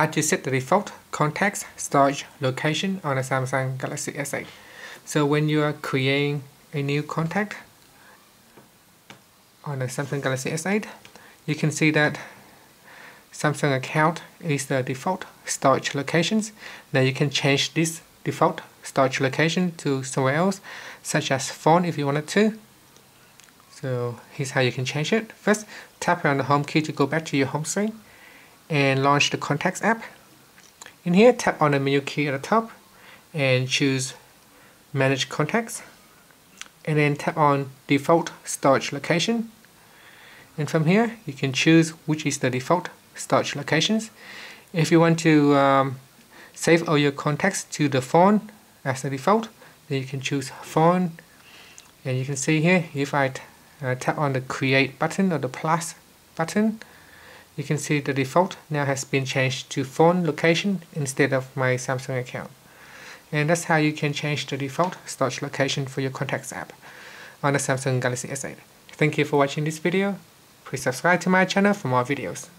how to set the default contacts storage location on a Samsung Galaxy S8. So when you are creating a new contact on a Samsung Galaxy S8, you can see that Samsung account is the default storage locations. Now you can change this default storage location to somewhere else, such as phone if you wanted to. So here's how you can change it. First, tap on the home key to go back to your home screen and launch the contacts app. In here, tap on the menu key at the top and choose manage contacts and then tap on default storage location. And from here you can choose which is the default storage locations. If you want to um, save all your contacts to the phone as the default then you can choose phone. And you can see here if I uh, tap on the create button or the plus button you can see the default now has been changed to phone location instead of my Samsung account. And that's how you can change the default storage location for your contacts app on the Samsung Galaxy S8 thank you for watching this video. Please subscribe to my channel for more videos